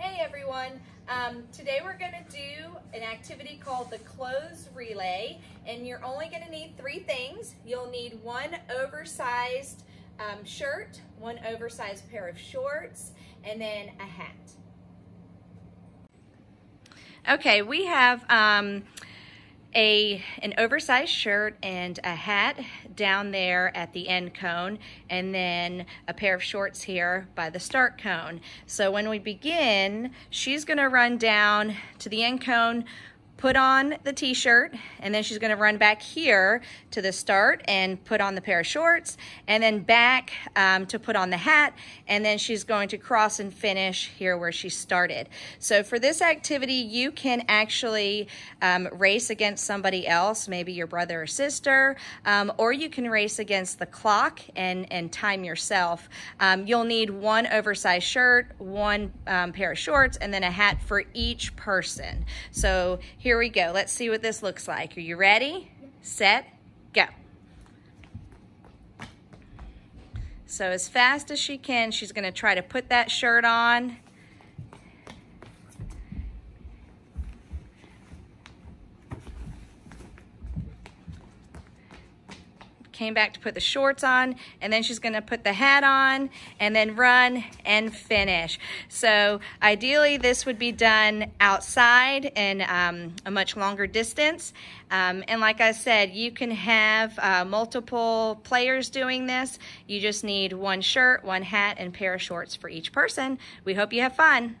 Hey everyone, um, today we're going to do an activity called the clothes relay and you're only going to need three things. You'll need one oversized um, shirt, one oversized pair of shorts, and then a hat. Okay, we have um, a an oversized shirt and a hat down there at the end cone and then a pair of shorts here by the start cone. So when we begin, she's going to run down to the end cone put on the t-shirt and then she's going to run back here to the start and put on the pair of shorts and then back um, to put on the hat and then she's going to cross and finish here where she started. So for this activity you can actually um, race against somebody else, maybe your brother or sister, um, or you can race against the clock and, and time yourself. Um, you'll need one oversized shirt, one um, pair of shorts, and then a hat for each person. So here we go. Let's see what this looks like. Are you ready? Set, go. So as fast as she can, she's gonna try to put that shirt on came back to put the shorts on, and then she's gonna put the hat on, and then run and finish. So ideally, this would be done outside in um, a much longer distance. Um, and like I said, you can have uh, multiple players doing this. You just need one shirt, one hat, and pair of shorts for each person. We hope you have fun.